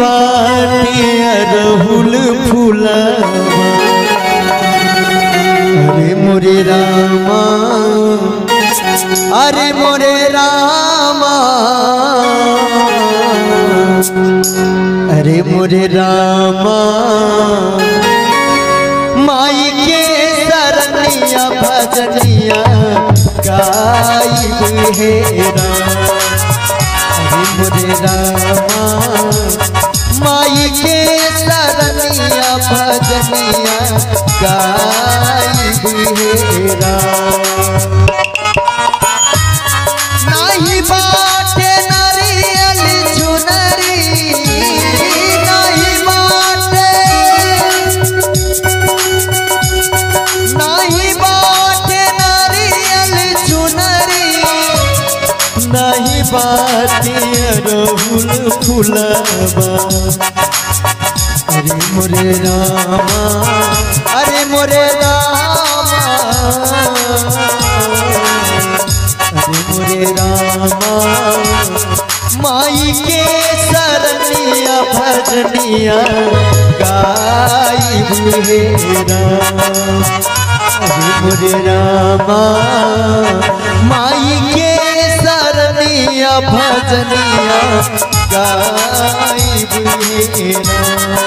बाटे अरहुल फूलवा अरे मोरे रामा, अरे मोरे रामा। अरे मोरे रामा, माई के सरनिया भजनिया गाइब हे राम। अरे मोरे रामा। फुलवा अरे मोरे रामा। अरे मोरे रामा। अरे मोरे रामा माई के सरनिया भजनिया गाई बुहेरा अरे मोरे रामा। माई के सरनिया भजनिया गाई बुहेरा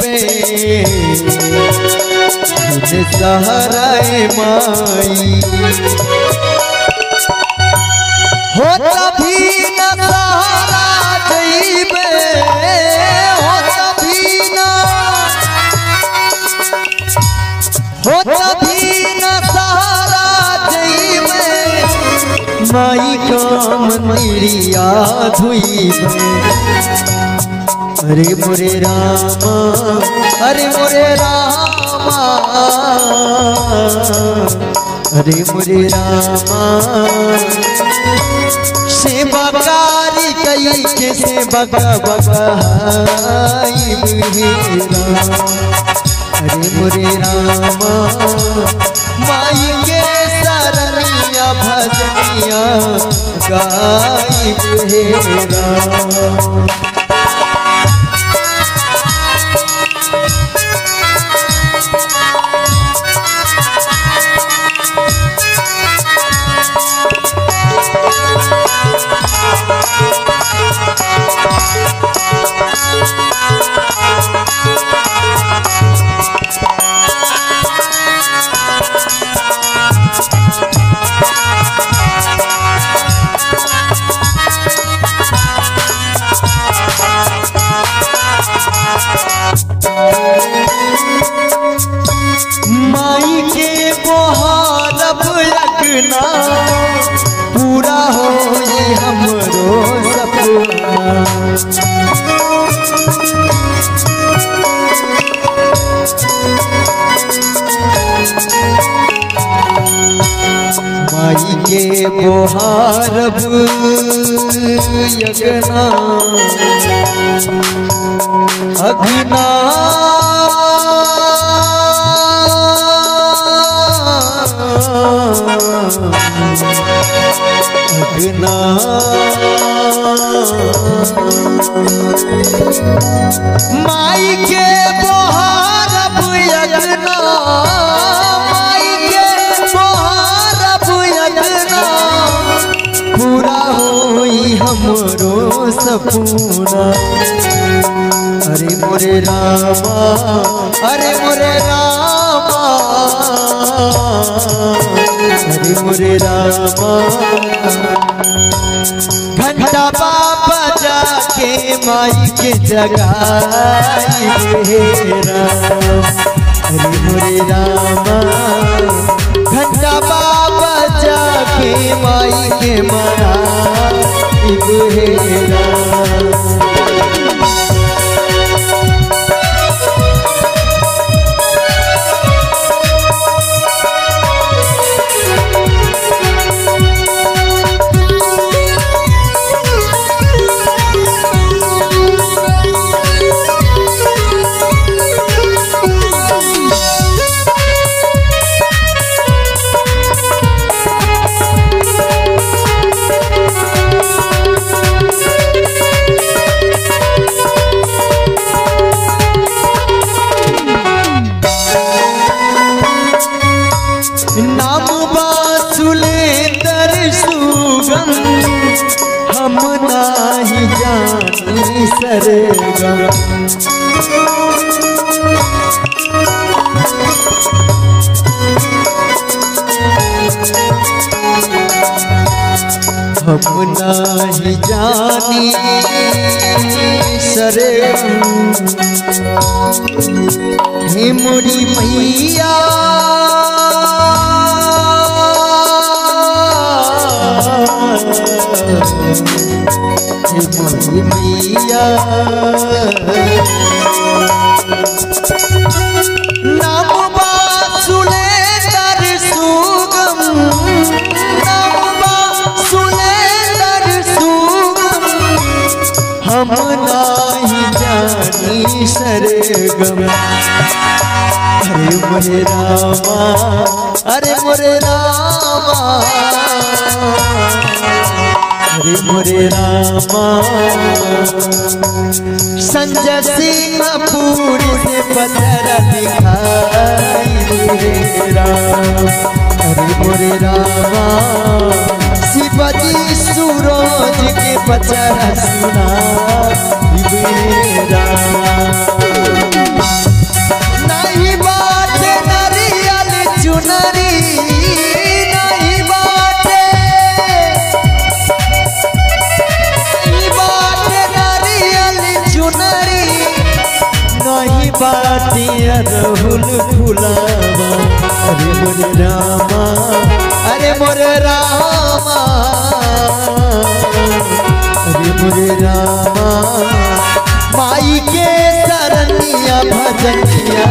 जइबे भिन सहारा माई। हो तभी न सहारा जइबे हो तभी न। हो तभी न सहारा जइबे माई का मंदिरिया धुइबे। अरे मोरे रामा हरे मोरे रामा। हरे मोरे रामा। सेवा कारी कई के सेवा बगाई अरे मोरे रामा माई के सरनिया भजनिया गाई राम लगना पूरा हो ये सपना माई के बोहारब यगना अग्ना अग्ना माई के बोहार माई के बोहार पूरा होई हमरो सपना। अरे मोरे रामा, अरे मोरे रामा। अरे मोरे रामा। घंटा बाबा जाके माई के जगाई हे राम। अरे मोरे रामा। घंटा बाबा जाके माई के मनाई हे राम। हम नाही जानी मोरी मैया। मैया। जानी सरगम अरे मोरे रामा, अरे मोरे रामा। अरे मोरे रामा। संजय सिंह पूरी से पत्थर दिखाई राम अरे मोरे रामा, शिवजी सूरज के पचरा सुना। नहीं रहुल फुलावा। अरे मोरे रामा, अरे मोरे रामा। अरे मोरे रामा, माई के सरनिया भजनिया।